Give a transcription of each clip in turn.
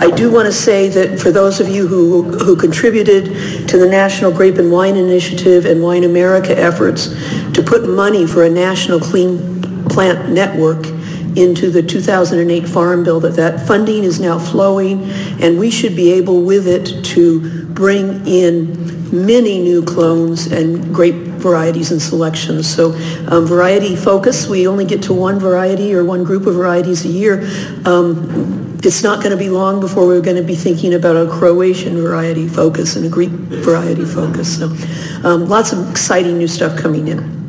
I do want to say that for those of you who, who contributed to the National Grape and Wine Initiative and Wine America efforts to put money for a national clean plant network into the 2008 Farm Bill, that that funding is now flowing, and we should be able with it to bring in many new clones and grape varieties and selections. So um, variety focus, we only get to one variety or one group of varieties a year. Um, it's not going to be long before we're going to be thinking about a Croatian variety focus and a Greek variety focus. So um, lots of exciting new stuff coming in.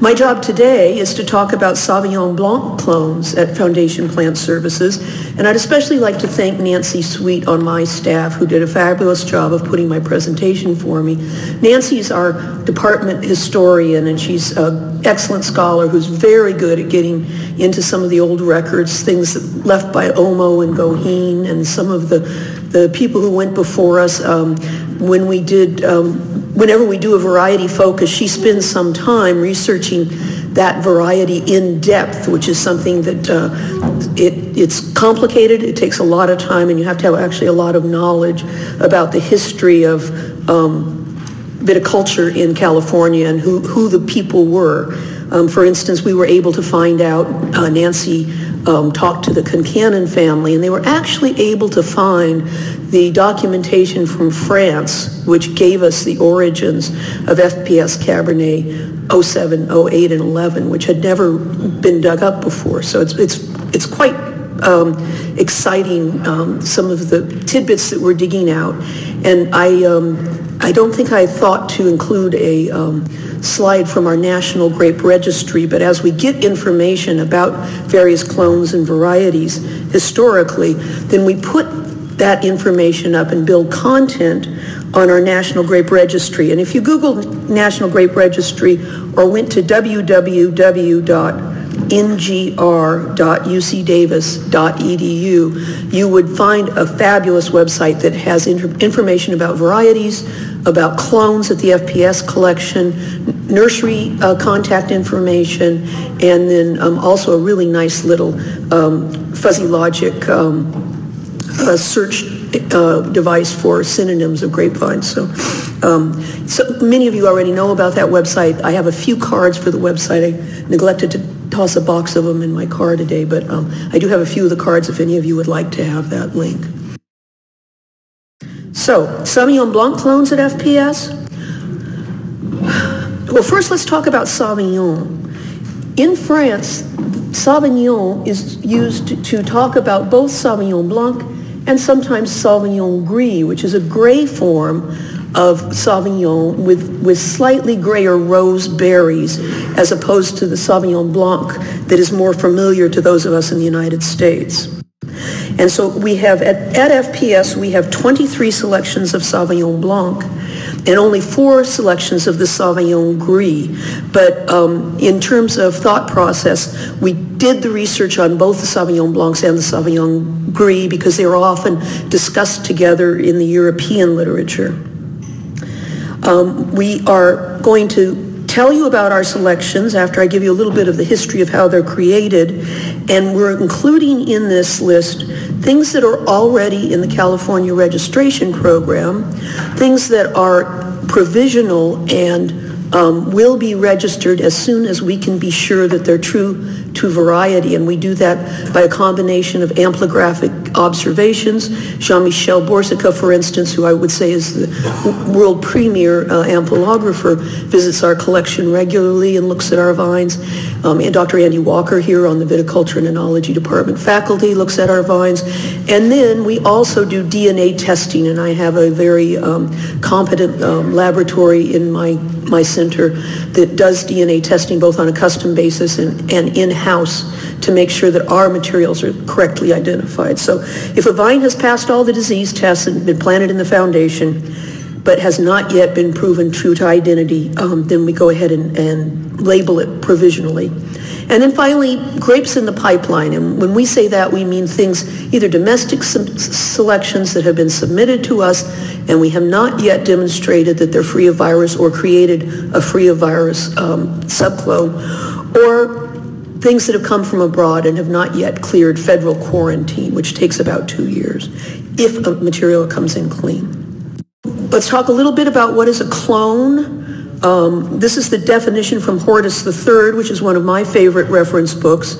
My job today is to talk about Sauvignon Blanc clones at Foundation Plant Services, and I'd especially like to thank Nancy Sweet on my staff who did a fabulous job of putting my presentation for me. Nancy's our department historian, and she's an excellent scholar who's very good at getting into some of the old records, things that left by Olmo and Goheen, and some of the, the people who went before us. Um, when we did um, whenever we do a variety focus, she spends some time researching that variety in depth, which is something that uh, it, it's complicated. It takes a lot of time, and you have to have actually a lot of knowledge about the history of um, viticulture in California and who, who the people were. Um, for instance, we were able to find out, uh, Nancy um, talked to the Concannon family, and they were actually able to find the documentation from France, which gave us the origins of FPS Cabernet 07, 08, and 11, which had never been dug up before. So it's, it's, it's quite um, exciting, um, some of the tidbits that we're digging out. And I, um, I don't think I thought to include a um, slide from our National Grape Registry, but as we get information about various clones and varieties historically, then we put that information up and build content on our National Grape Registry. And if you Google National Grape Registry or went to www.ngr.ucdavis.edu, you would find a fabulous website that has information about varieties, about clones at the FPS collection, nursery uh, contact information, and then um, also a really nice little um, fuzzy logic um, uh, search uh, device for synonyms of grapevine. So, um, so many of you already know about that website. I have a few cards for the website. I neglected to toss a box of them in my car today, but um, I do have a few of the cards if any of you would like to have that link. So, Sauvignon Blanc clones at FPS? Well, first let's talk about Sauvignon. In France, Sauvignon is used to talk about both Sauvignon Blanc and sometimes Sauvignon Gris, which is a gray form of Sauvignon with, with slightly grayer rose berries as opposed to the Sauvignon Blanc that is more familiar to those of us in the United States. And so we have, at, at FPS, we have 23 selections of Sauvignon Blanc and only four selections of the Sauvignon Gris. But um, in terms of thought process, we did the research on both the Sauvignon Blancs and the Sauvignon Gris because they were often discussed together in the European literature. Um, we are going to tell you about our selections after I give you a little bit of the history of how they're created. And we're including in this list things that are already in the California registration program, things that are provisional and um, will be registered as soon as we can be sure that they're true to variety, and we do that by a combination of ampelographic observations. Jean-Michel Boursiquot, for instance, who I would say is the world premier uh, ampelographer, visits our collection regularly and looks at our vines. Um, and Dr. Andy Walker here on the Viticulture and Enology Department faculty looks at our vines. And then we also do DNA testing, and I have a very um, competent um, laboratory in my, my center that does DNA testing both on a custom basis and, and in-house to make sure that our materials are correctly identified. So if a vine has passed all the disease tests and been planted in the foundation, but has not yet been proven true to identity, um, then we go ahead and, and label it provisionally. And then finally, grapes in the pipeline. And when we say that, we mean things, either domestic selections that have been submitted to us and we have not yet demonstrated that they're free of virus or created a free of virus um, subclone, or things that have come from abroad and have not yet cleared federal quarantine, which takes about two years, if a material comes in clean. Let's talk a little bit about what is a clone. Um, this is the definition from Hortus III, which is one of my favorite reference books.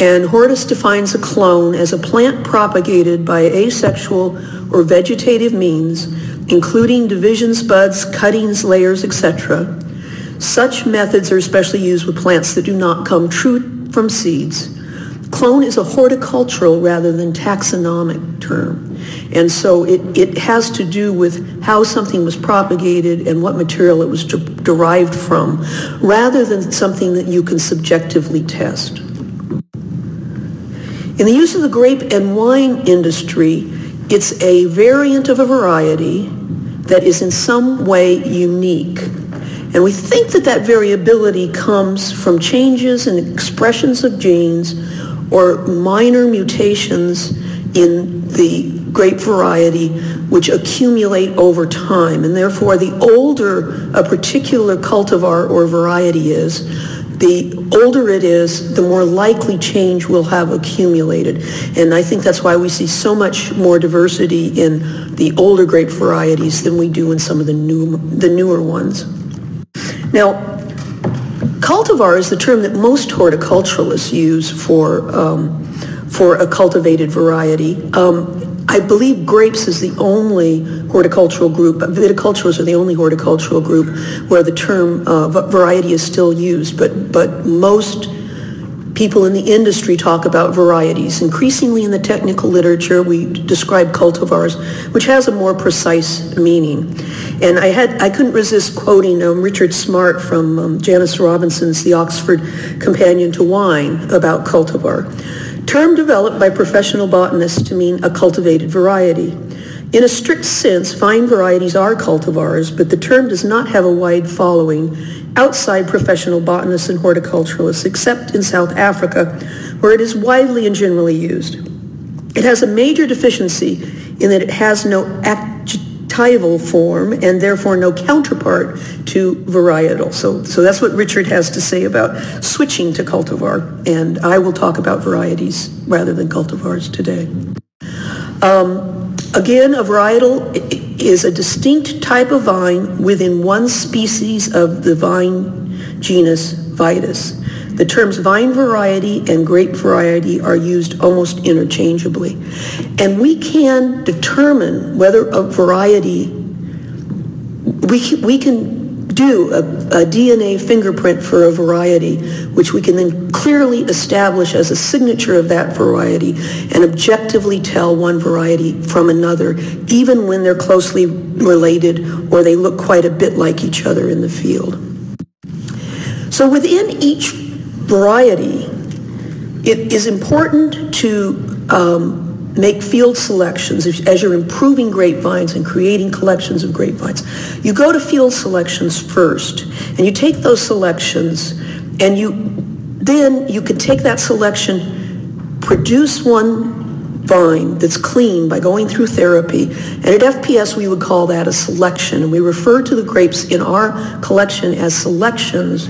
And Hortus defines a clone as a plant propagated by asexual or vegetative means, including divisions, buds, cuttings, layers, etc. Such methods are especially used with plants that do not come true from seeds. Clone is a horticultural rather than taxonomic term. And so it, it has to do with how something was propagated and what material it was de derived from, rather than something that you can subjectively test. In the use of the grape and wine industry, it's a variant of a variety that is in some way unique. And we think that that variability comes from changes in expressions of genes or minor mutations in the grape variety which accumulate over time. And therefore, the older a particular cultivar or variety is, the older it is, the more likely change will have accumulated. And I think that's why we see so much more diversity in the older grape varieties than we do in some of the, new, the newer ones. Now, cultivar is the term that most horticulturalists use for, um, for a cultivated variety. Um, I believe grapes is the only horticultural group, viticulturalists are the only horticultural group where the term uh, variety is still used, but, but most people in the industry talk about varieties. Increasingly in the technical literature, we describe cultivars, which has a more precise meaning. And I had I couldn't resist quoting um, Richard Smart from um, Jancis Robinson's The Oxford Companion to Wine about cultivar term developed by professional botanists to mean a cultivated variety. In a strict sense, vine varieties are cultivars, but the term does not have a wide following outside professional botanists and horticulturalists, except in South Africa, where it is widely and generally used. It has a major deficiency in that it has no form and therefore no counterpart to varietal. So, so that's what Richard has to say about switching to cultivar, and I will talk about varieties rather than cultivars today. Um, again, a varietal is a distinct type of vine within one species of the vine genus Vitis. The terms vine variety and grape variety are used almost interchangeably. And we can determine whether a variety, we, we can do a, a, DNA fingerprint for a variety, which we can then clearly establish as a signature of that variety and objectively tell one variety from another, even when they're closely related or they look quite a bit like each other in the field. So within each variety, it is important to um, make field selections as you're improving grapevines and creating collections of grapevines. You go to field selections first, and you take those selections, and you then you can take that selection, produce one vine that's clean by going through therapy. And at FPS, we would call that a selection. And we refer to the grapes in our collection as selections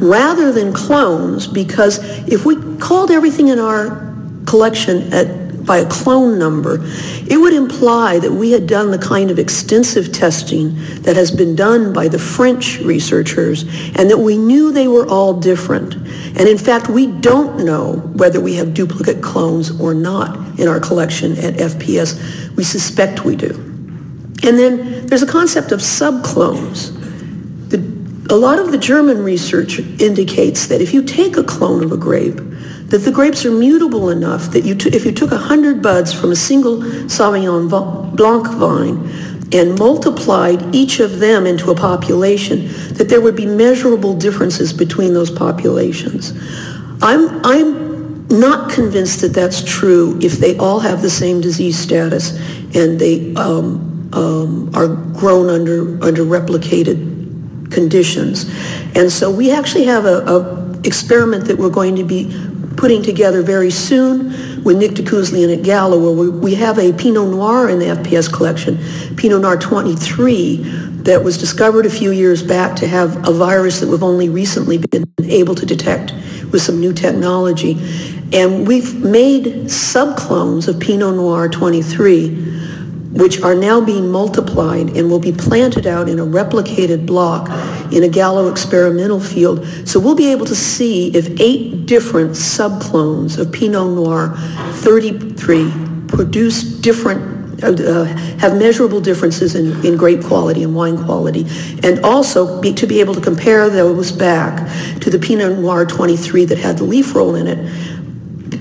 rather than clones because if we called everything in our collection at, by a clone number, it would imply that we had done the kind of extensive testing that has been done by the French researchers and that we knew they were all different. And in fact, we don't know whether we have duplicate clones or not in our collection at FPS. We suspect we do. And then there's a concept of subclones a lot of the German research indicates that if you take a clone of a grape, that the grapes are mutable enough that you if you took 100 buds from a single Sauvignon Blanc vine and multiplied each of them into a population, that there would be measurable differences between those populations. I'm, I'm not convinced that that's true if they all have the same disease status and they um, um, are grown under, under replicated conditions. And so we actually have a, a experiment that we're going to be putting together very soon with Nick Dokoozlian at Gallo, where we, we have a Pinot Noir in the FPS collection, Pinot Noir 23, that was discovered a few years back to have a virus that we've only recently been able to detect with some new technology. And we've made subclones of Pinot Noir 23 which are now being multiplied and will be planted out in a replicated block in a Gallo experimental field. So we'll be able to see if eight different subclones of Pinot Noir 33 produce different uh, have measurable differences in, in grape quality and wine quality, and also be, to be able to compare those back to the Pinot Noir 23 that had the leaf roll in it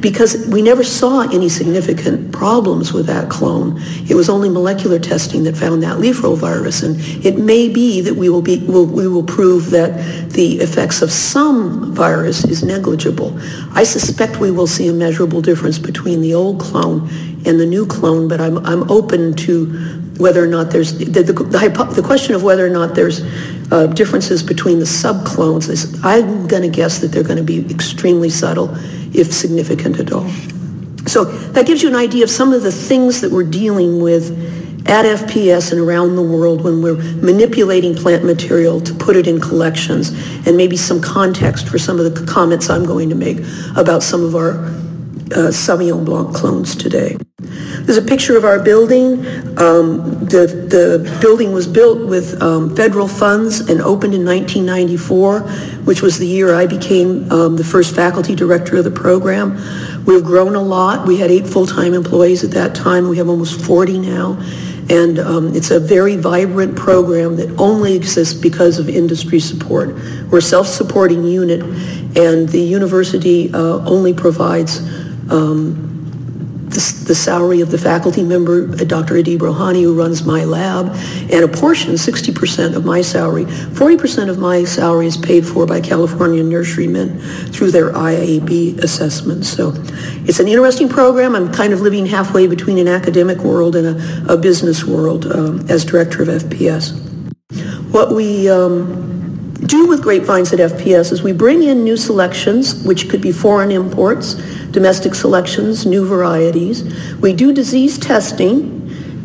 because we never saw any significant problems with that clone. It was only molecular testing that found that leaf roll virus, and it may be that we will be will, we will prove that the effects of some virus is negligible. I suspect we will see a measurable difference between the old clone and the new clone, but I'm I'm open to whether or not there's the, the, the, the question of whether or not there's uh, differences between the subclones is I'm going to guess that they're going to be extremely subtle if significant at all. So that gives you an idea of some of the things that we're dealing with at FPS and around the world when we're manipulating plant material to put it in collections and maybe some context for some of the comments I'm going to make about some of our uh, Sauvignon Blanc clones today. There's a picture of our building. Um, the, the building was built with um, federal funds and opened in 1994, which was the year I became um, the first faculty director of the program. We've grown a lot. We had eight full-time employees at that time. We have almost 40 now. And um, it's a very vibrant program that only exists because of industry support. We're a self-supporting unit, and the university uh, only provides um, the, the, salary of the faculty member, uh, Dr. Adib Rowhani, who runs my lab, and a portion, 60% of my salary. 40% of my salary is paid for by California nurserymen through their IAB assessments. So it's an interesting program. I'm kind of living halfway between an academic world and a, a business world um, as director of FPS. What we um, do with grapevines at FPS is we bring in new selections, which could be foreign imports, domestic selections, new varieties. We do disease testing.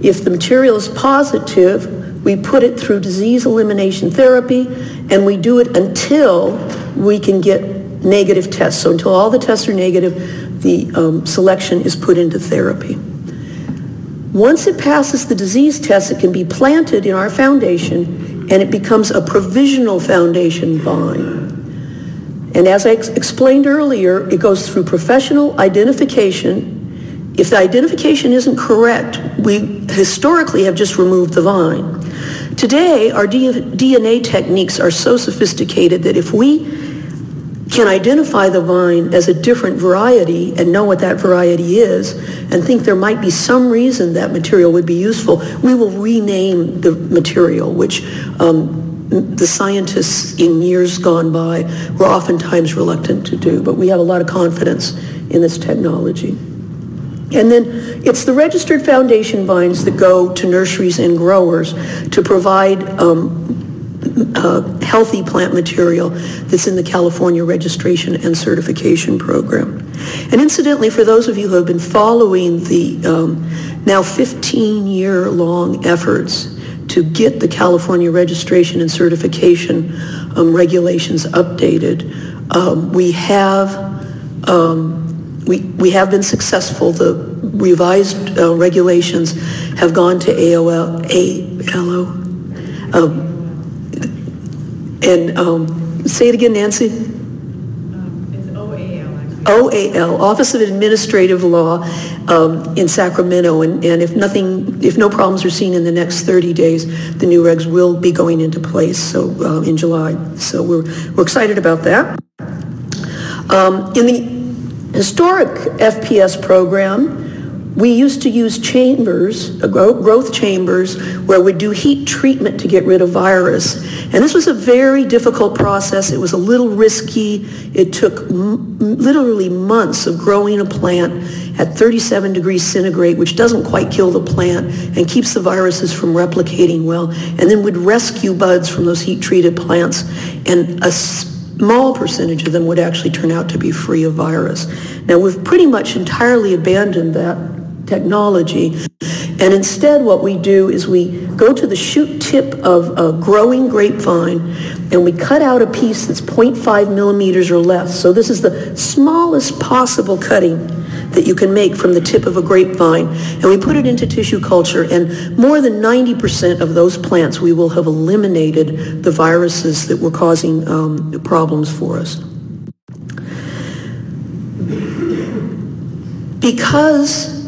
If the material is positive, we put it through disease elimination therapy, and we do it until we can get negative tests. So until all the tests are negative, the um, selection is put into therapy. Once it passes the disease test, it can be planted in our foundation, and it becomes a provisional foundation vine. And as I ex explained earlier, it goes through professional identification. If the identification isn't correct, we historically have just removed the vine. Today, our DNA techniques are so sophisticated that if we can identify the vine as a different variety and know what that variety is and think there might be some reason that material would be useful, we will rename the material, which um, the scientists in years gone by were oftentimes reluctant to do, but we have a lot of confidence in this technology. And then it's the registered foundation vines that go to nurseries and growers to provide um, uh, healthy plant material that's in the California registration and certification program. And incidentally, for those of you who have been following the um, now 15-year long efforts to get the California registration and certification um, regulations updated. Um, we have um, we, we have been successful. The revised uh, regulations have gone to AOL, ALO. Um, and um, say it again, Nancy. It's OAL, Office of Administrative Law um, in Sacramento. And, and if nothing, if no problems are seen in the next 30 days, the new regs will be going into place so uh, in July. So we're, we're excited about that. Um, in the historic FPS program, we used to use chambers, uh, growth chambers, where we'd do heat treatment to get rid of virus. And this was a very difficult process. It was a little risky. It took literally months of growing a plant at 37 degrees centigrade, which doesn't quite kill the plant and keeps the viruses from replicating well. And then we'd rescue buds from those heat-treated plants. And a small percentage of them would actually turn out to be free of virus. Now, we've pretty much entirely abandoned that technology. And instead, what we do is we go to the shoot tip of a growing grapevine and we cut out a piece that's 0.5 millimeters or less. So this is the smallest possible cutting that you can make from the tip of a grapevine. And we put it into tissue culture and more than 90% of those plants we will have eliminated the viruses that were causing um, problems for us. Because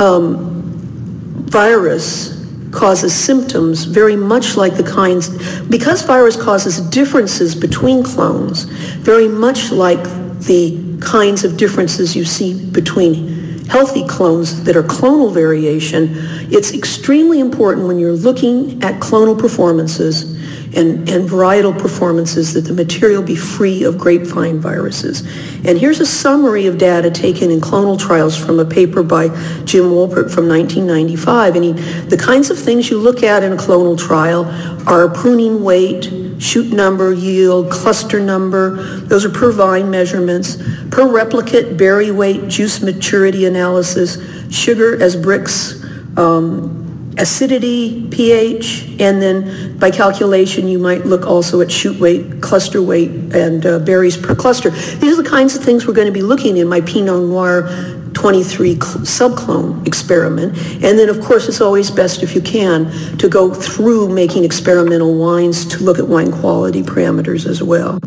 um, virus causes symptoms very much like the kinds, because virus causes differences between clones, very much like the kinds of differences you see between healthy clones that are clonal variation, it's extremely important when you're looking at clonal performances and, and varietal performances that the material be free of grapevine viruses. And here's a summary of data taken in clonal trials from a paper by Jim Wolpert from 1995. And he, the kinds of things you look at in a clonal trial are pruning weight, shoot number, yield, cluster number. Those are per vine measurements. Per replicate, berry weight, juice maturity analysis, sugar as Brix, um, acidity, pH, and then by calculation you might look also at shoot weight, cluster weight, and uh, berries per cluster. These are the kinds of things we're going to be looking in my Pinot Noir 23 subclone experiment. And then of course it's always best if you can to go through making experimental wines to look at wine quality parameters as well.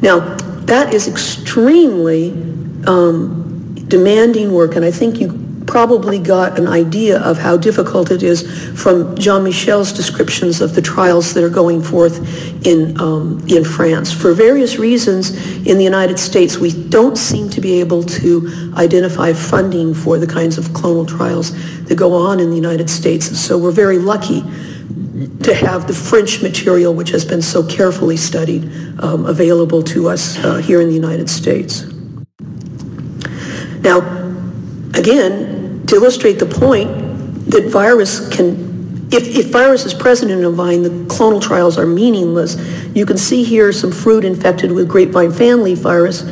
Now that is extremely um, demanding work and I think you probably got an idea of how difficult it is from Jean-Michel's descriptions of the trials that are going forth in, um, in France. For various reasons in the United States, we don't seem to be able to identify funding for the kinds of clonal trials that go on in the United States. So we're very lucky to have the French material, which has been so carefully studied, um, available to us uh, here in the United States. Now, again, to illustrate the point that virus can, if, if virus is present in a vine, the clonal trials are meaningless. You can see here some fruit infected with grapevine fan leaf virus.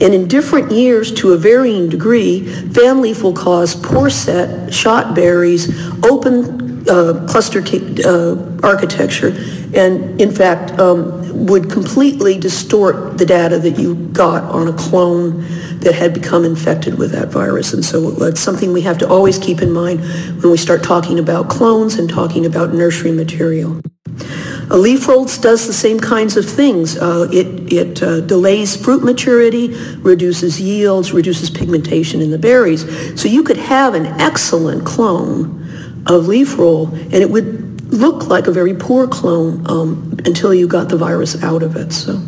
And in different years, to a varying degree, fan leaf will cause poor set, shot berries, open uh, cluster uh, architecture, and in fact, um, would completely distort the data that you got on a clone that had become infected with that virus. And so it's something we have to always keep in mind when we start talking about clones and talking about nursery material. A leaf rolls does the same kinds of things. Uh, it it uh, delays fruit maturity, reduces yields, reduces pigmentation in the berries. So you could have an excellent clone of leaf roll, and it would look like a very poor clone um, until you got the virus out of it. So.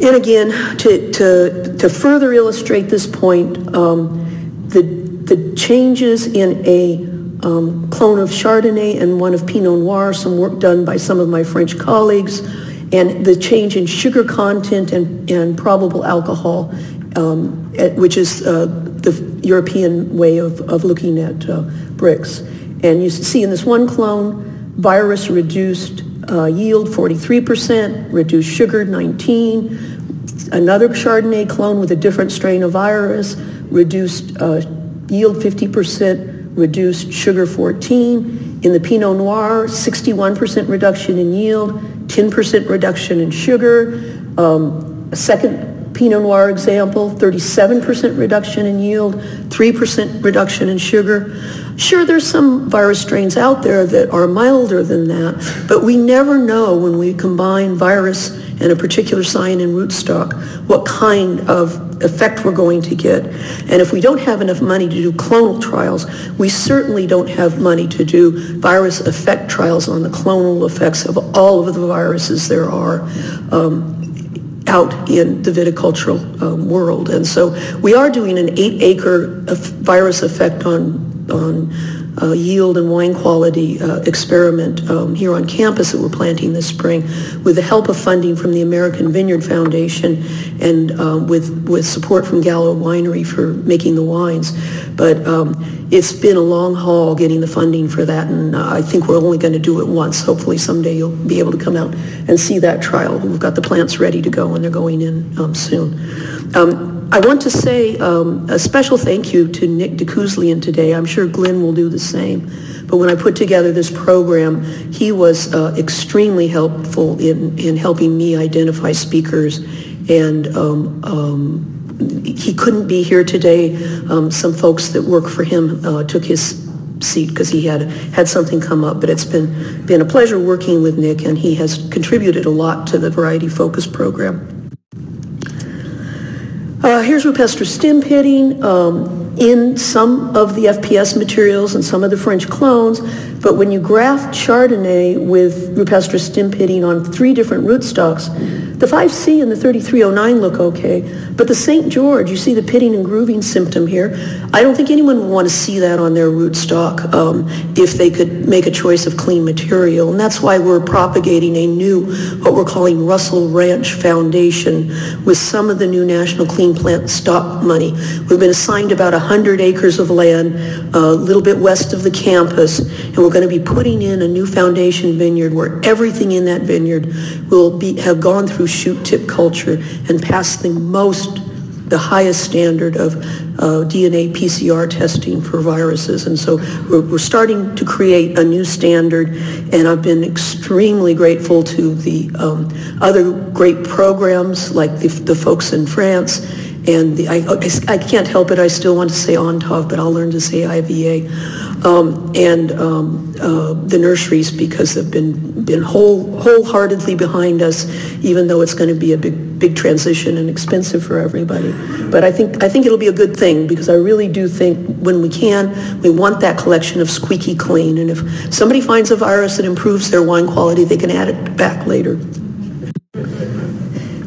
And again, to, to, to further illustrate this point, um, the, the changes in a um, clone of Chardonnay and one of Pinot Noir, some work done by some of my French colleagues, and the change in sugar content and, and probable alcohol, um, at, which is uh, the European way of, of looking at uh, Brix. And you see in this one clone, virus reduced uh, yield 43%, reduced sugar 19, another Chardonnay clone with a different strain of virus, reduced uh, yield 50%, reduced sugar 14. In the Pinot Noir, 61% reduction in yield, 10% reduction in sugar. Um, a second Pinot Noir example, 37% reduction in yield, 3% reduction in sugar. Sure, there's some virus strains out there that are milder than that, but we never know when we combine virus and a particular scion in rootstock what kind of effect we're going to get. And if we don't have enough money to do clonal trials, we certainly don't have money to do virus effect trials on the clonal effects of all of the viruses there are. Um, out in the viticultural um, world. And so we are doing an eight acre virus effect on on uh, yield and wine quality uh, experiment um, here on campus that we're planting this spring with the help of funding from the American Vineyard Foundation and um, with, with support from Gallo Winery for making the wines. But um, it's been a long haul getting the funding for that and uh, I think we're only going to do it once. Hopefully someday you'll be able to come out and see that trial. We've got the plants ready to go and they're going in um, soon. I want to say um, a special thank you to Nick Dokoozlian today. I'm sure Glenn will do the same. But when I put together this program, he was uh, extremely helpful in, in helping me identify speakers. And um, um, he couldn't be here today. Um, some folks that work for him uh, took his seat because he had had something come up. But it's been been a pleasure working with Nick, and he has contributed a lot to the Variety Focus program. Uh, here's rupestris stem pitting. Um, in some of the FPS materials and some of the French clones, but when you graft Chardonnay with rupestris stem pitting on three different rootstocks, the 5C and the 3309 look okay, but the St. George, you see the pitting and grooving symptom here. I don't think anyone would want to see that on their rootstock um, if they could make a choice of clean material. And that's why we're propagating a new, what we're calling Russell Ranch Foundation with some of the new National Clean Plant Stock money. We've been assigned about 100 acres of land a little bit west of the campus, and we're going to be putting in a new foundation vineyard where everything in that vineyard will be, have gone through shoot tip culture and passed the most, the highest standard of uh, DNA PCR testing for viruses. And so we're, we're, starting to create a new standard, and I've been extremely grateful to the um, other great programs like the, the folks in France and the, I, I, can't help it, I still want to say ENTAV, but I'll learn to say IVA, um, and um, uh, the nurseries because they've been, been whole, wholeheartedly behind us, even though it's going to be a big, big transition and expensive for everybody. But I think, I think it'll be a good thing because I really do think when we can, we want that collection of squeaky clean. And if somebody finds a virus that improves their wine quality, they can add it back later.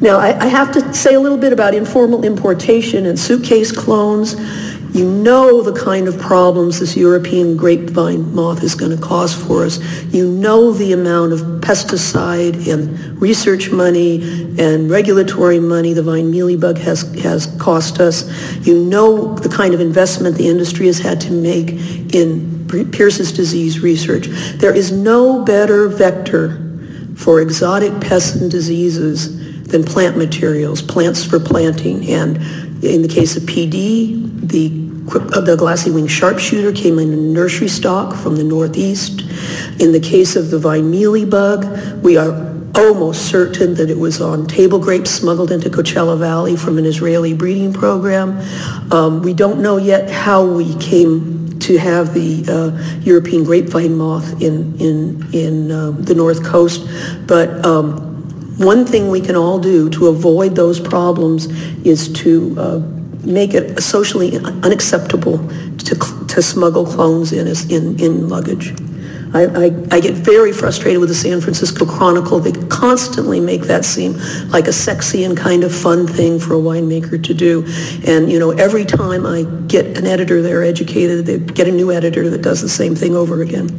Now, I, I, have to say a little bit about informal importation and suitcase clones. You know the kind of problems this European grapevine moth is going to cause for us. You know the amount of pesticide and research money and regulatory money the vine mealybug has, has cost us. You know the kind of investment the industry has had to make in Pierce's disease research. There is no better vector for exotic pests and diseases than plant materials, plants for planting. And in the case of PD, the, the glassy wing sharpshooter came in nursery stock from the Northeast. In the case of the vine mealy bug, we are almost certain that it was on table grapes smuggled into Coachella Valley from an Israeli breeding program. Um, we don't know yet how we came to have the uh, European grapevine moth in, in, in uh, the North Coast, but um, one thing we can all do to avoid those problems is to uh, make it socially unacceptable to, to smuggle clones in, in, in luggage. I, I, I, get very frustrated with the San Francisco Chronicle. They constantly make that seem like a sexy and kind of fun thing for a winemaker to do. And, you know, every time I get an editor there educated, they get a new editor that does the same thing over again.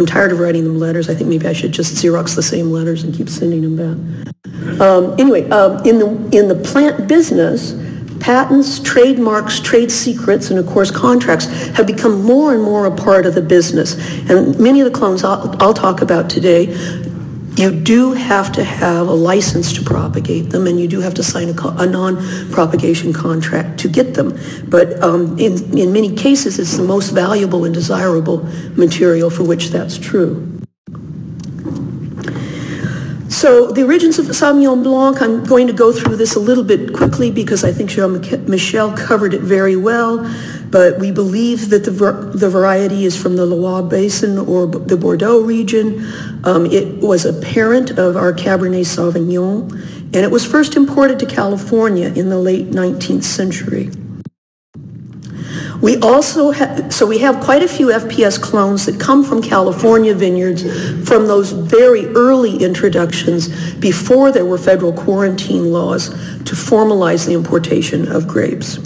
I'm tired of writing them letters. I think maybe I should just Xerox the same letters and keep sending them back. Um, anyway, um, in, the, in the plant business, patents, trademarks, trade secrets, and of course contracts have become more and more a part of the business. And many of the clones I'll, I'll talk about today you do have to have a license to propagate them, and you do have to sign a, a non-propagation contract to get them. But um, in, in many cases, it's the most valuable and desirable material for which that's true. So the origins of Sauvignon Blanc, I'm going to go through this a little bit quickly because I think Jean-Michel covered it very well, but we believe that the, the variety is from the Loire Basin or the Bordeaux region. Um, it was a parent of our Cabernet Sauvignon, and it was first imported to California in the late 19th century. We also have, so we have quite a few FPS clones that come from California vineyards from those very early introductions before there were federal quarantine laws to formalize the importation of grapes.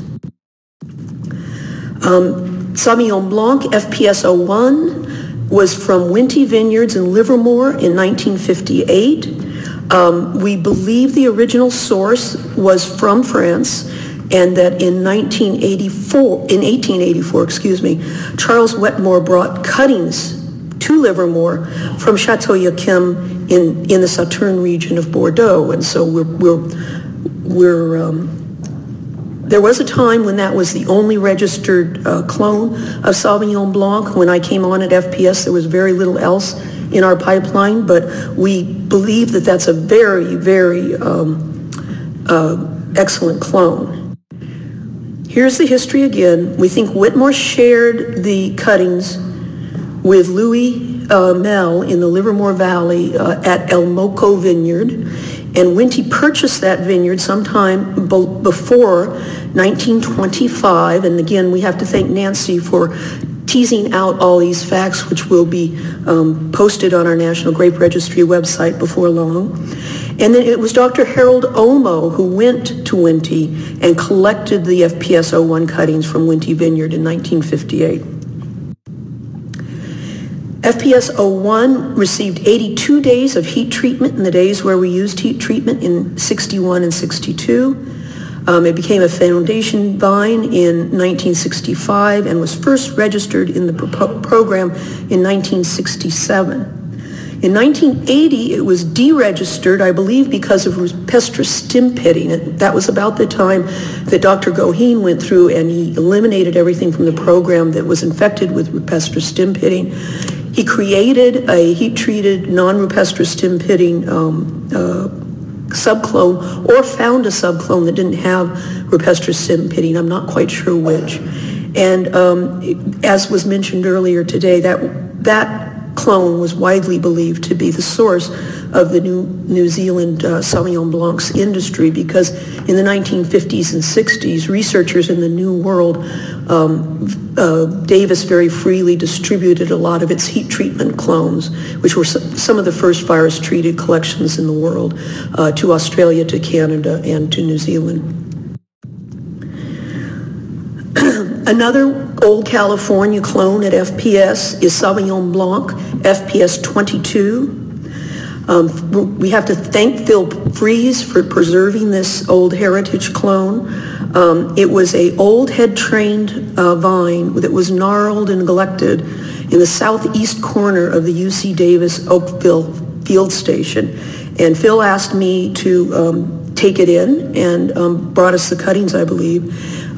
Um, Sauvignon Blanc FPS 01 was from Wente Vineyards in Livermore in 1958. Um, we believe the original source was from France and that in 1984, in 1884, excuse me, Charles Wetmore brought cuttings to Livermore from Chateau Yquem in, in the Sauternes region of Bordeaux. And so we're, we're, we're um, there was a time when that was the only registered uh, clone of Sauvignon Blanc. When I came on at FPS, there was very little else in our pipeline, but we believe that that's a very, very um, uh, excellent clone. Here's the history again. We think Wetmore shared the cuttings with Louis uh, Mel in the Livermore Valley uh, at El Mocho Vineyard. And Wente purchased that vineyard sometime be- before 1925. And again, we have to thank Nancy for teasing out all these facts, which will be um, posted on our National Grape Registry website before long. And then it was Dr. Harold Olmo who went to Wente and collected the FPS 01 cuttings from Wente Vineyard in 1958. FPS 01 received 82 days of heat treatment in the days where we used heat treatment in 61 and 62. Um, it became a foundation vine in 1965 and was first registered in the pro- program in 1967. In 1980, it was deregistered, I believe, because of rupestris stem pitting. That was about the time that Dr. Goheen went through and he eliminated everything from the program that was infected with rupestris stem pitting. He created a heat-treated non-rupestris stem pitting um, uh, subclone or found a subclone that didn't have rupestris stem pitting. I'm not quite sure which. And um, as was mentioned earlier today, that, that clone was widely believed to be the source of the New, New Zealand uh, Sauvignon Blancs industry because in the 1950s and 60s, researchers in the New World, um, uh, Davis very freely distributed a lot of its heat treatment clones, which were some of the first virus-treated collections in the world, uh, to Australia, to Canada, and to New Zealand. Another old California clone at FPS is Sauvignon Blanc, FPS 22. Um, we have to thank Phil Freese for preserving this old heritage clone. Um, it was a old head-trained uh, vine that was gnarled and neglected in the southeast corner of the UC Davis Oakville field station. And Phil asked me to um, take it in and um, brought us the cuttings, I believe.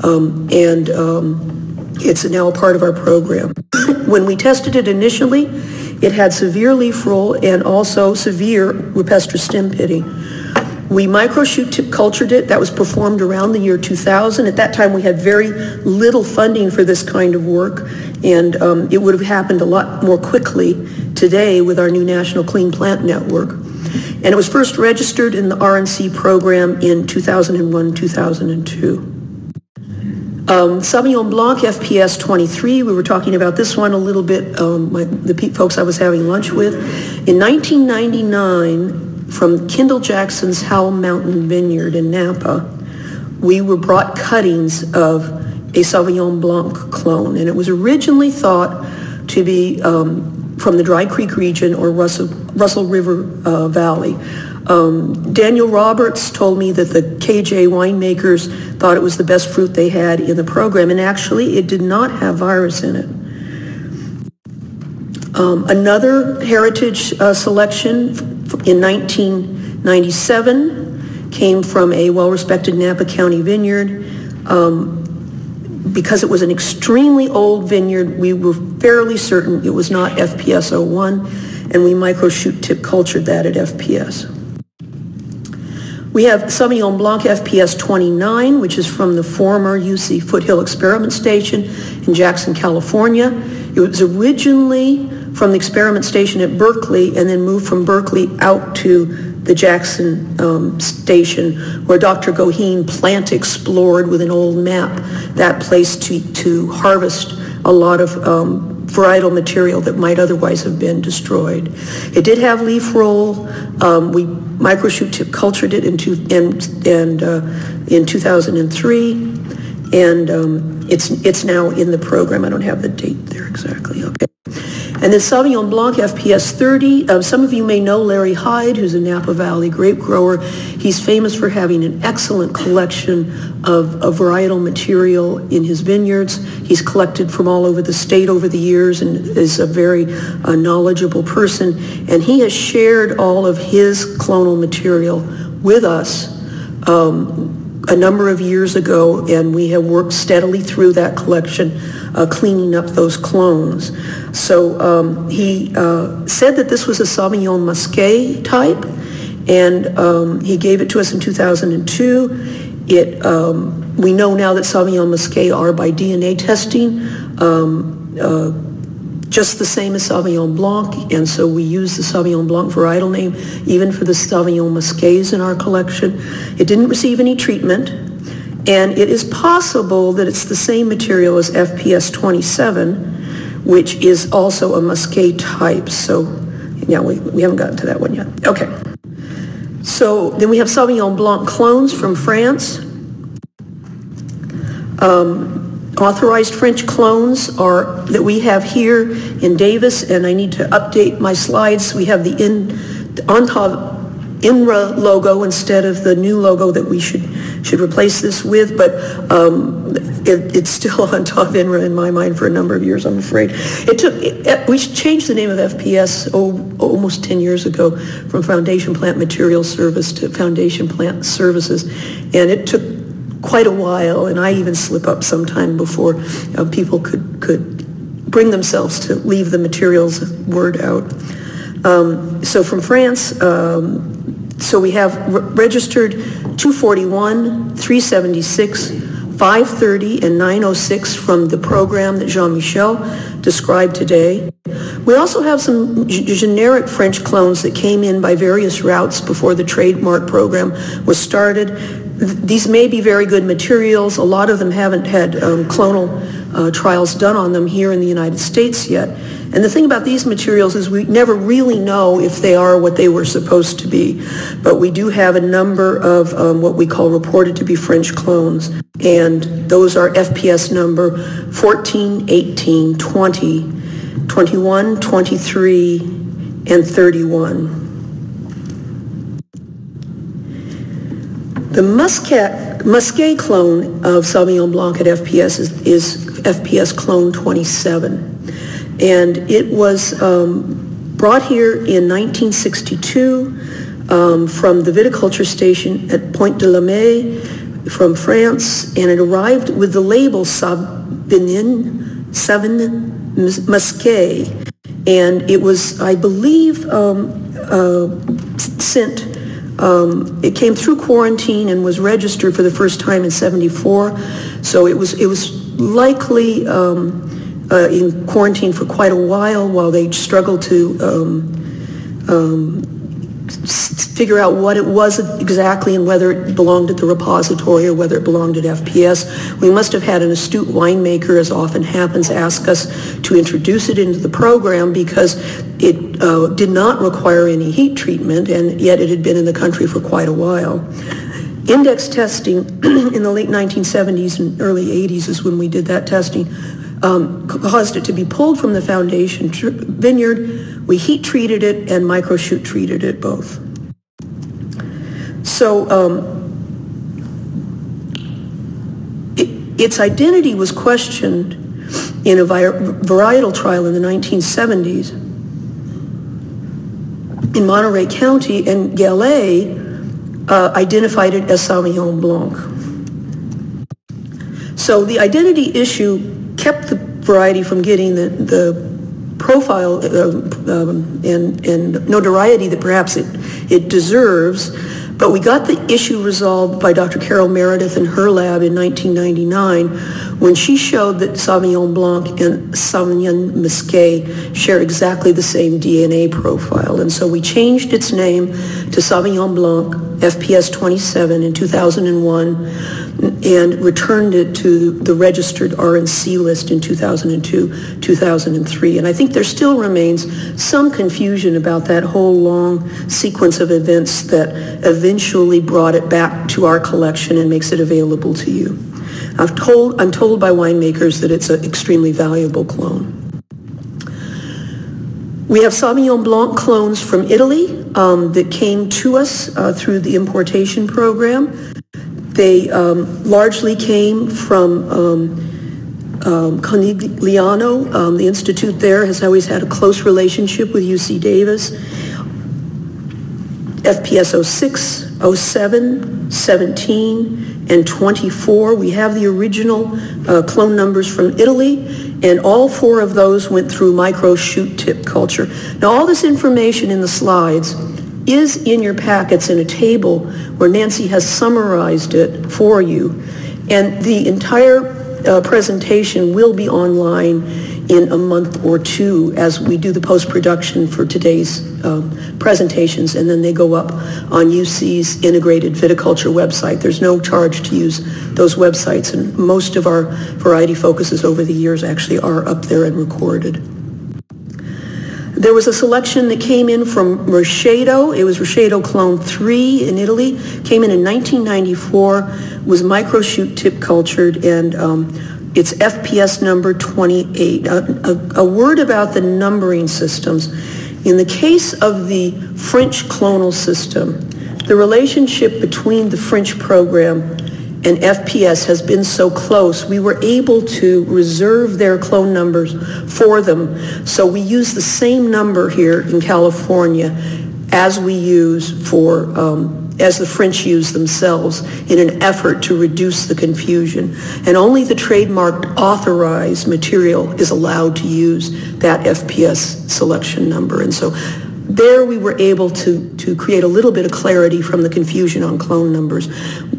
Um, and um, it's now a part of our program. when we tested it initially, it had severe leaf roll and also severe rupestris stem pitting. We microshoot tip cultured it. That was performed around the year 2000. At that time, we had very little funding for this kind of work, and um, it would have happened a lot more quickly today with our new National Clean Plant Network. And it was first registered in the RNC program in 2001-2002. Um, Sauvignon Blanc FPS 23, we were talking about this one a little bit, um, my, the folks I was having lunch with. In 1999, from Kendall Jackson's Howell Mountain Vineyard in Napa, we were brought cuttings of a Sauvignon Blanc clone, and it was originally thought to be um, from the Dry Creek region or Russell, Russell River uh, Valley. Um, Daniel Roberts told me that the KJ winemakers thought it was the best fruit they had in the program, and actually it did not have virus in it. Um, another heritage uh, selection in 1997 came from a well-respected Napa County vineyard. Um, because it was an extremely old vineyard, we were fairly certain it was not FPS 01, and we microshoot tip cultured that at FPS. We have Sauvignon Blanc FPS 29, which is from the former UC Foothill Experiment Station in Jackson, California. It was originally from the experiment station at Berkeley and then moved from Berkeley out to the Jackson um, station where Dr. Goheen plant explored with an old map that place to, to harvest a lot of um, varietal material that might otherwise have been destroyed. It did have leaf roll. Um, we microshoot tip cultured it in, two, and, and uh, in 2003, and um, it's, it's now in the program. I don't have the date there exactly. Okay. And then Sauvignon Blanc FPS 30. Uh, some of you may know Larry Hyde, who's a Napa Valley grape grower. He's famous for having an excellent collection of, of varietal material in his vineyards. He's collected from all over the state over the years and is a very uh, knowledgeable person. And he has shared all of his clonal material with us um, a number of years ago, and we have worked steadily through that collection, uh, cleaning up those clones. So um, he uh, said that this was a Sauvignon Musqué type, and um, he gave it to us in 2002. It, um, we know now that Sauvignon Musqué are by DNA testing um, uh, just the same as Sauvignon Blanc, and so we use the Sauvignon Blanc varietal name even for the Sauvignon Musqués in our collection. It didn't receive any treatment, and it is possible that it's the same material as FPS 27, which is also a Musqué type. So, yeah, we, we haven't gotten to that one yet. Okay. So then we have Sauvignon Blanc clones from France. Um, authorized French clones are that we have here in Davis, and I need to update my slides. We have the in the INRA logo instead of the new logo that we should should replace this with, but um, it, it's still on top INRA in my mind for a number of years, I'm afraid. It took, it, we changed the name of FPS oh, almost 10 years ago from Foundation Plant Materials Service to Foundation Plant Services, and it took quite a while, and I even slip up sometime before people could, could bring themselves to leave the materials word out. Um, so from France, um, so we have re registered 241, 376, 530, and 906 from the program that Jean-Michel described today. We also have some generic French clones that came in by various routes before the trademark program was started. These may be very good materials. A lot of them haven't had um, clonal uh, trials done on them here in the United States yet. And the thing about these materials is we never really know if they are what they were supposed to be. But we do have a number of um, what we call reported to be French clones. And those are FPS number 14, 18, 20, 21, 23, and 31. The Muscat, clone of Sauvignon Blanc at FPS is, is FPS clone 27. And it was um, brought here in 1962 um, from the viticulture station at Pont-de-la-Maye from France, and it arrived with the label Sauvignon, Sauvignon Musqué. And it was, I believe, um, uh, sent um, it came through quarantine and was registered for the first time in 74. So it was, it was likely um, uh, in quarantine for quite a while while they struggled to um, um, figure out what it was exactly and whether it belonged at the repository or whether it belonged at FPS. We must have had an astute winemaker, as often happens, ask us to introduce it into the program because it uh, did not require any heat treatment and yet it had been in the country for quite a while. Index testing in the late 1970s and early 80s is when we did that testing um, caused it to be pulled from the foundation vineyard. We heat treated it and microshoot treated it both. So um, it, its identity was questioned in a varietal trial in the 1970s in Monterey County, and Galet uh, identified it as Sauvignon Blanc. So the identity issue kept the variety from getting the, the profile uh, um, and, and notoriety that perhaps it, it deserves. But we got the issue resolved by Dr. Carole Meredith in her lab in 1999 when she showed that Sauvignon Blanc and Sauvignon Musqué share exactly the same DNA profile. And so we changed its name to Sauvignon Blanc FPS 27 in 2001 and returned it to the registered RNC list in 2002, 2003. And I think there still remains some confusion about that whole long sequence of events that eventually brought it back to our collection and makes it available to you. I've told, I'm told by winemakers that it's an extremely valuable clone. We have Sauvignon Blanc clones from Italy um, that came to us uh, through the importation program. They um, largely came from um, um. Um, the institute there has always had a close relationship with UC Davis. FPS 06 07, 17, and 24. We have the original uh, clone numbers from Italy, and all four of those went through micro-shoot tip culture. Now, all this information in the slides is in your packets in a table where Nancy has summarized it for you. And the entire uh, presentation will be online in a month or two as we do the post-production for today's um, presentations, and then they go up on UC's integrated viticulture website. There's no charge to use those websites, and most of our variety focuses over the years actually are up there and recorded. There was a selection that came in from Rauscedo. It was Rauscedo Clone 3 in Italy. Came in in 1994, was micro-shoot tip cultured, and um, it's FPS number 28. A, a, a word about the numbering systems. In the case of the French clonal system, the relationship between the French program and FPS has been so close, we were able to reserve their clone numbers for them. So we use the same number here in California as we use for, um, as the French use themselves in an effort to reduce the confusion. And only the trademarked authorized material is allowed to use that FPS selection number. And so there we were able to, to create a little bit of clarity from the confusion on clone numbers.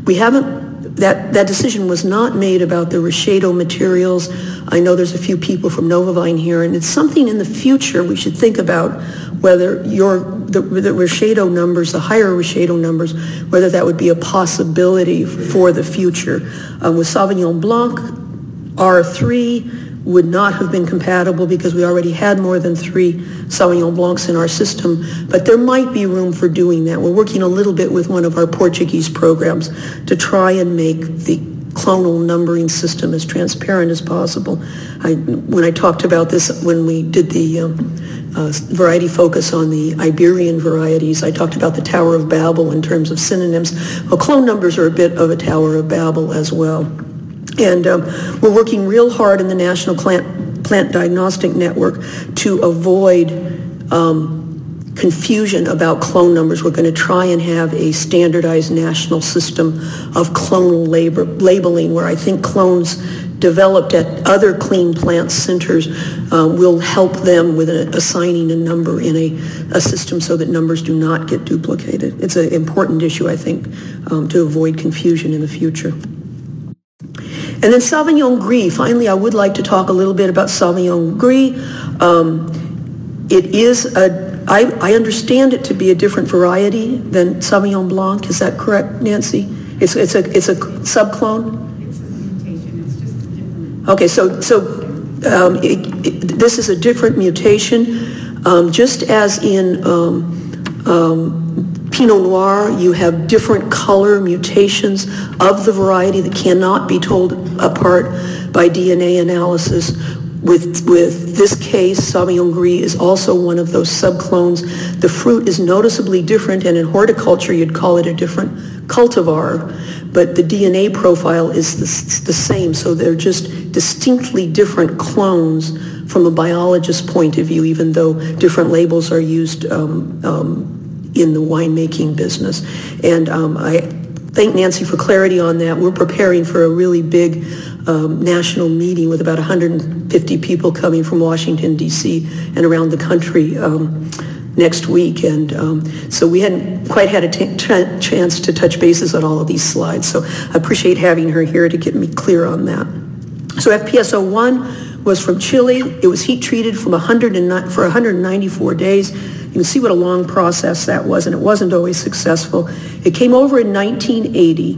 We haven't that, that decision was not made about the Rauscedo materials. I know there's a few people from Novavine here, and it's something in the future we should think about whether your the, the numbers, the higher Rauscedo numbers, whether that would be a possibility for the future. Uh, with Sauvignon Blanc, R3, would not have been compatible because we already had more than three Sauvignon Blancs in our system, but there might be room for doing that. We're working a little bit with one of our Portuguese programs to try and make the clonal numbering system as transparent as possible. I, when I talked about this when we did the um, uh, variety focus on the Iberian varieties, I talked about the Tower of Babel in terms of synonyms. Well, clone numbers are a bit of a Tower of Babel as well. And um, we're working real hard in the National Plant, Plant Diagnostic Network to avoid um, confusion about clone numbers. We're going to try and have a standardized national system of clonal labor, labeling where I think clones developed at other clean plant centers um, will help them with a, assigning a number in a, a, system so that numbers do not get duplicated. It's an important issue, I think, um, to avoid confusion in the future. And then Sauvignon Gris. Finally, I would like to talk a little bit about Sauvignon Gris. Um, it is a, I, I understand it to be a different variety than Sauvignon Blanc. Is that correct, Nancy? It's, it's a, it's a subclone? It's a mutation. It's just different. Okay, so, so um, it, it, this is a different mutation. Um, just as in um, um Pinot Noir, you have different color mutations of the variety that cannot be told apart by DNA analysis. With, with this case, Sauvignon Gris is also one of those subclones. The fruit is noticeably different, and in horticulture, you'd call it a different cultivar, but the DNA profile is the, the same, so they're just distinctly different clones from a biologist's point of view, even though different labels are used um, um, in the winemaking business. And um, I thank Nancy for clarity on that. We're preparing for a really big um, national meeting with about 150 people coming from Washington, D.C. and around the country um, next week. And um, so we hadn't quite had a chance to touch bases on all of these slides. So I appreciate having her here to get me clear on that. So FPSO1 was from Chile. It was heat treated from 109, for 194 days. You can see what a long process that was, and it wasn't always successful. It came over in 1980.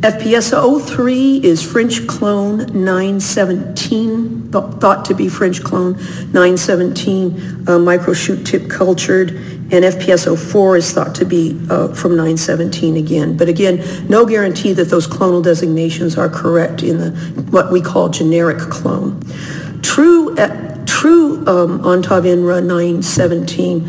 FPS 03 is French clone 917, thought to be French clone 917 uh, microshoot tip cultured, and FPS 04 is thought to be uh, from 917 again. But again, no guarantee that those clonal designations are correct in the what we call generic clone. True uh, true um, ENTAV-INRA 917,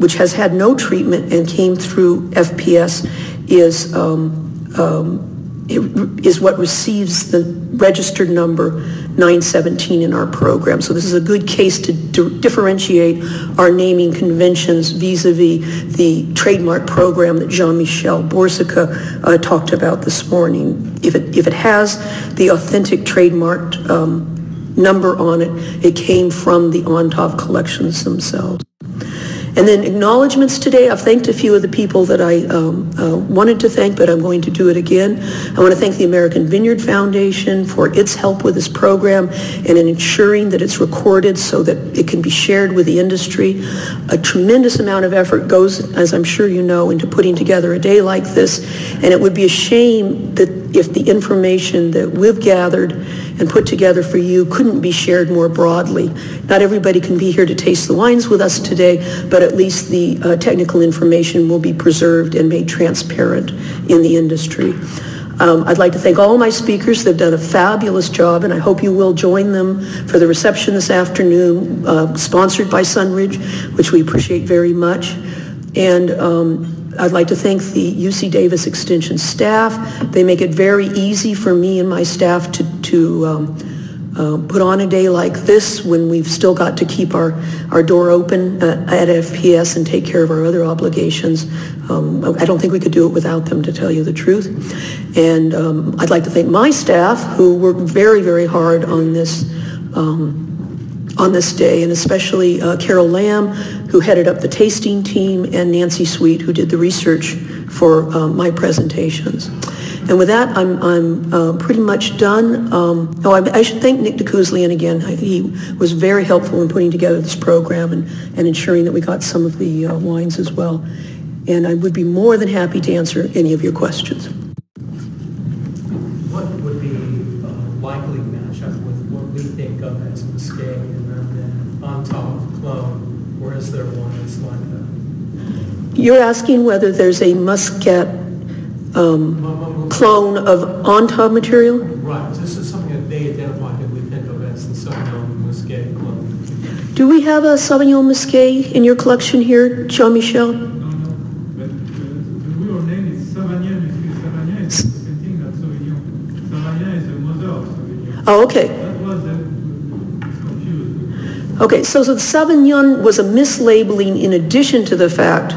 which has had no treatment and came through FPS, is um, um, is what receives the registered number 917 in our program. So this is a good case to di- differentiate our naming conventions vis-à-vis the trademark program that Jean-Michel Boursiquot uh, talked about this morning. If it, if it has the authentic trademarked um, number on it, it came from the ENTAV collections themselves. And then acknowledgements today, I've thanked a few of the people that I um, uh, wanted to thank, but I'm going to do it again. I want to thank the American Vineyard Foundation for its help with this program and in ensuring that it's recorded so that it can be shared with the industry. A tremendous amount of effort goes, as I'm sure you know, into putting together a day like this, and it would be a shame that if the information that we've gathered and put together for you couldn't be shared more broadly. Not everybody can be here to taste the wines with us today, but at least the uh, technical information will be preserved and made transparent in the industry. Um, I'd like to thank all my speakers. They've done a fabulous job, and I hope you will join them for the reception this afternoon, uh, sponsored by Sunridge, which we appreciate very much. And um, I'd like to thank the UC Davis Extension staff. They make it very easy for me and my staff to, to um, uh, put on a day like this when we've still got to keep our, our door open uh, at FPS and take care of our other obligations. Um, I don't think we could do it without them, to tell you the truth. And um, I'd like to thank my staff who worked very, very hard on this um, on this day, and especially uh, Carol Lamb, who headed up the tasting team, and Nancy Sweet, who did the research for uh, my presentations. And with that, I'm, I'm uh, pretty much done. Um, oh, I, I, should thank Nick Dokoozlian again. He was very helpful in putting together this program and, and ensuring that we got some of the uh, wines as well. And I would be more than happy to answer any of your questions. What would be a likely matchup with what we think of as Muscat and then ENTAV clone, or is there one that's like that? You're asking whether there's a Muscat um, clone of ENTAV material? Right, this is something that they identified that we think of as the Sauvignon Muscat clone. Do we have a Sauvignon Muscat in your collection here, Jean-Michel? No, no, but uh, the real name is Savagnin, because Savagnin is the same thing as Sauvignon. Savagnin is the mother of Sauvignon. Oh, okay. That was the, was confused. Okay, so, so the Sauvignon was a mislabeling in addition to the fact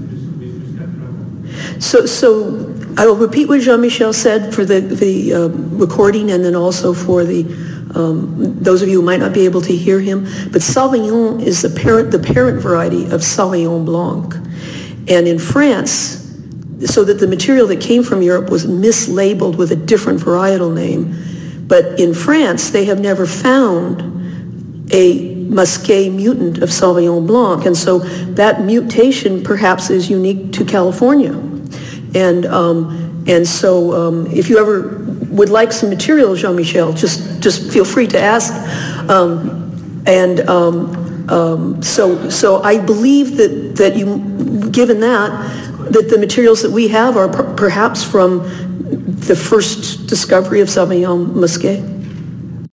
Mus- with Muscat flavor. so, so I will repeat what Jean-Michel said for the, the um, recording and then also for the, um, those of you who might not be able to hear him. But Savagnin is the parent, the parent variety of Sauvignon Blanc. And in France, so that the material that came from Europe was mislabeled with a different varietal name. But in France, they have never found a Muscat mutant of Sauvignon Blanc. And so that mutation perhaps is unique to California. And, um, and so um, if you ever would like some material, Jean-Michel, just, just feel free to ask. Um, and um, um, so, so I believe that, that you, given that, that the materials that we have are per- perhaps from the first discovery of Sauvignon Muscat.